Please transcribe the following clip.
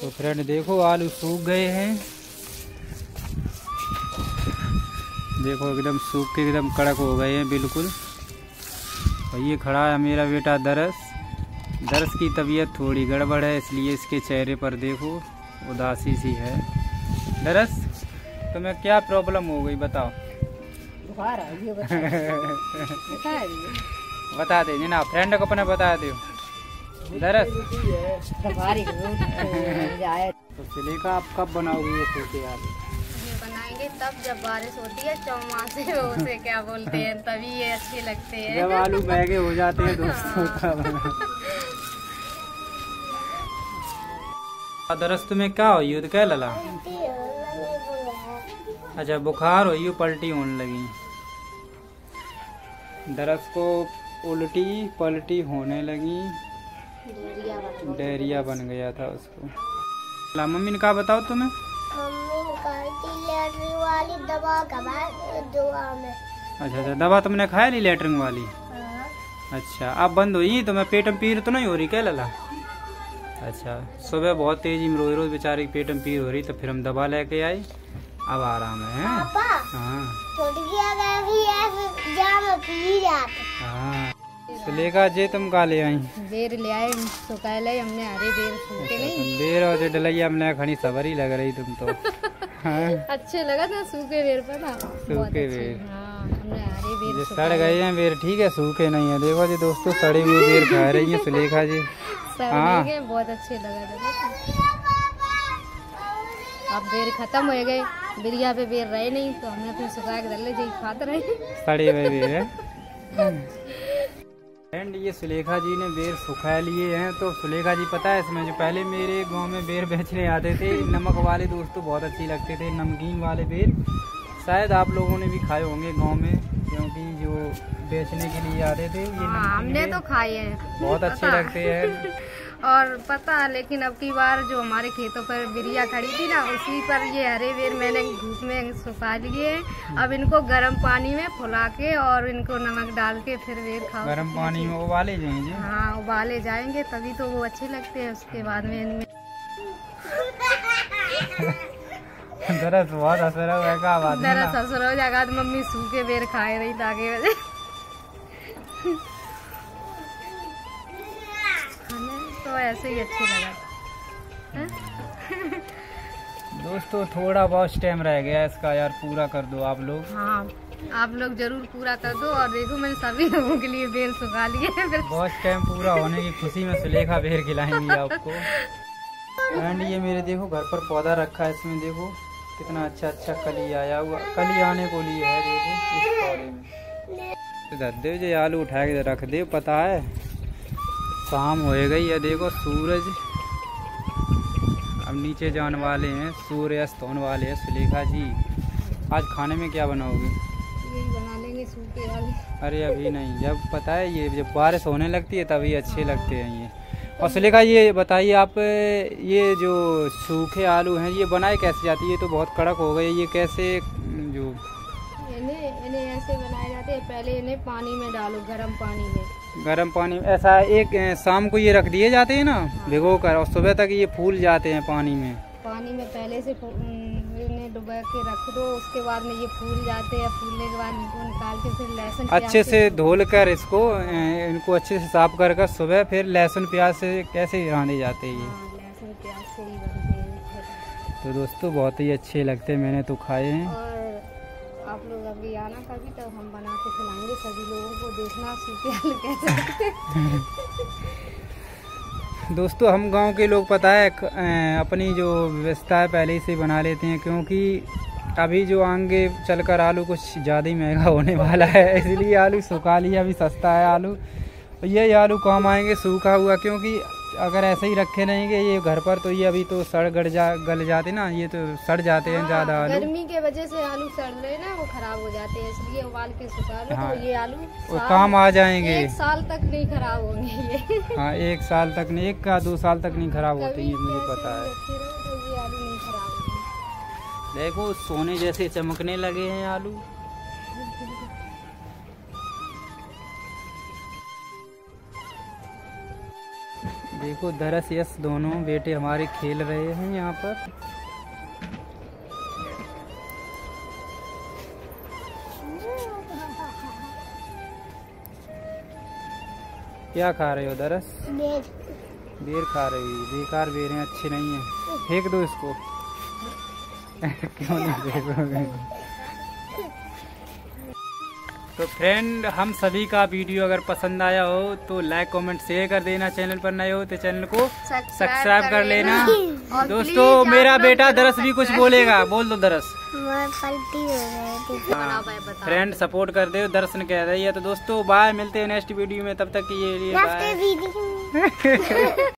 तो फ्रेंड देखो आलू सूख गए हैं। देखो एकदम सूख के एकदम कड़क हो गए हैं बिल्कुल। और ये खड़ा है मेरा बेटा दरस। दरस की तबीयत थोड़ी गड़बड़ है इसलिए इसके चेहरे पर देखो उदासी सी है। दरस तुम्हें क्या प्रॉब्लम हो गई बताओ। बुखार आ गई बता दे ना फ्रेंड को अपने बता दो। दरस बुखार ही तो सिलेका आप कब बनाओगे ये सोचे आप बनाएँगे तब जब बारिश होती है चौमासे उसे क्या बोलते हैं तभी ये अच्छे लगते हैं। जब आलू महँगे हो जाते हैं दोस्तों तब। दरस तुम्हें क्या हुई तो क्या लला? अच्छा बुखार हुई पलटी होने लगी। दरस को उल्टी पलटी होने लगी। डायरिया बन गया था। उसको। मम्मी ने कहा बताओ तुम्हें? वाली दवा दुआ में। अच्छा अच्छा दवा तुमने खाया ली लेटरिन वाली? अच्छा अब बंद हुई तो मैं पेट में पीर तो नहीं हो रही क्या लला? अच्छा सुबह बहुत तेज़ी में रोज रोज बेचारे की पेट में पीर हो रही तो फिर हम दवा लेके आए अब आराम है। हैं? हाँ सुलेखा जे तुम का ले आई। बेर ले आए सुखाए ले हमने हरे बेर सूखे नहीं। बेर और जो डलैया में खड़ी सवरी लग रही तुम तो। हाँ। अच्छे लगा था सूखे बेर पर ना सूखे बेर। हाँ हमने सड़ गए हैं बेर ठीक है सूखे नहीं है। देखो जी दोस्तों सड़े हुए बेर खा रही है सुलेखा जी। हाँ। बहुत अच्छे लगा था अब बेर खत्म हो गए बिरिया पे बेर रहे नहीं तो हमने फिर सुखा के दल्ले जी खाते रहे। सड़े हुए बेर है। फ्रेंड, ये सुलेखा जी ने बेर सुखा लिए हैं। तो सुलेखा जी, पता है, इसमें जो पहले मेरे गाँव में बेर बेचने आते थे, नमक वाले दोस्तों बहुत अच्छी लगते थे, नमकीन वाले बेर। शायद आप लोगों ने भी खाए होंगे गाँव में। क्योंकि जो बेचने के लिए आते थे ये हाँ हमने तो खाए हैं। बहुत अच्छे लगते हैं। और पता लेकिन अब की बार जो हमारे खेतों पर बिरिया खड़ी थी ना उसी पर ये हरे बेर मैंने धूप में सुखा लिए। अब इनको गर्म पानी में फुला के और इनको नमक डाल के फिर बेर खाओ। गर्म पानी में उबाले जाएँगे। हाँ उबाले जाएँगे तभी तो वो अच्छे लगते हैं उसके बाद में इनमें दरअस बहुत असर है का बात ना। दरअसल ससुर हो जाएगा तो मम्मी सूखे बेर खाए रही ताकि वजह तो ऐसे ही अच्छे लगा। दोस्तों थोड़ा बहुत टाइम रह गया इसका यार पूरा कर दो आप लोग। हाँ आप लोग ज़रूर पूरा कर दो और देखो मैंने सभी लोगों के लिए बेल सुखा लिए बहुत टाइम पूरा होने की खुशी में सुलेखा बेर खिलाएँगे आपको। एंड ये मेरे देखो घर पर पौधा रखा है इसमें देखो। कितना अच्छा अच्छा कली आया हुआ कली आने को लिए है देखो इस पौधे में। इधर दे जो आलू उठा के रख दे पता है शाम हो गई है देखो सूरज। अब नीचे जाने वाले हैं सूर्य अस्त होने वाले हैं सुलेखा जी। आज खाने में क्या बनाओगे? बना लेंगे सूखे वाले अरे अभी नहीं जब पता है ये जब बारिश होने लगती है तभी अच्छे लगते हैं ये। और सुलेखा ये बताइए आप ये जो सूखे आलू हैं ये बनाए कैसे जाती है? ये तो बहुत कड़क हो गए ये कैसे जो इन्हें इन्हें ऐसे बनाए जाते हैं। पहले इन्हें पानी में डालो गर्म पानी में। गर्म पानी में ऐसा एक शाम को ये रख दिए जाते हैं ना भिगो कर और सुबह तक ये फूल जाते हैं पानी में? पानी में पहले से डुबा के रख दो उसके बाद में ये फूल जाते हैं फूलने के बाद इनको निकाल के फिर लहसुन अच्छे से धोल कर इसको इनको अच्छे से साफ़ कर कर सुबह फिर लहसुन प्याज से कैसे रांधे जाते हैं ये। हाँ, लहसुन प्याज से ही बनते हैं तो दोस्तों बहुत ही अच्छे लगते हैं मैंने तो खाए हैं। और आप लोग अभी आना कभी तो हम बना के खिलाएँगे सभी लोगों को देखना सूखे कैसे। दोस्तों, हम गाँव के लोग पता है अपनी जो व्यवस्था है पहले ही से बना लेते हैं, क्योंकि अभी जो आगे चलकर आलू कुछ ज़्यादा ही महँगा होने वाला है, इसलिए आलू सुखा लिया, अभी सस्ता है आलू। यही ये आलू कम आएँगे, सूखा हुआ, क्योंकि अगर ऐसे ही रखे रहेंगे ये घर पर तो ये अभी तो सड़ गड़ जा गल जाते ना ये तो सड़ जाते हैं ज़्यादा आलू। गर्मी के वजह से आलू सड़ रहे ना वो खराब हो जाते हैं इसलिए उबाल के सुखा लो हाँ। तो ये आलू वो काम आ जाएँगे। एक साल तक नहीं खराब होंगे ये। हाँ एक साल तक नहीं एक का दो साल तक नहीं खराब होते ये मुझे पता है। तो देखो सोने जैसे चमकने लगे हैं आलू। देखो दरस यस दोनों बेटे हमारे खेल रहे हैं यहाँ पर। क्या खा रहे हो दरस? बेर। बेर खा रही है। बेकार बेर हैं अच्छे नहीं हैं। फेंक दो इसको। क्यों नहीं फेंकोगे? तो फ्रेंड हम सभी का वीडियो अगर पसंद आया हो तो लाइक कमेंट शेयर कर देना चैनल पर नए हो तो चैनल को सब्सक्राइब कर लेना। दोस्तों मेरा बेटा दरस भी कुछ बोलेगा बोल दो दरस। हो फ्रेंड सपोर्ट कर दे दर्शन कह रही है तो दोस्तों बाय मिलते हैं नेक्स्ट वीडियो में तब तक के लिए बाय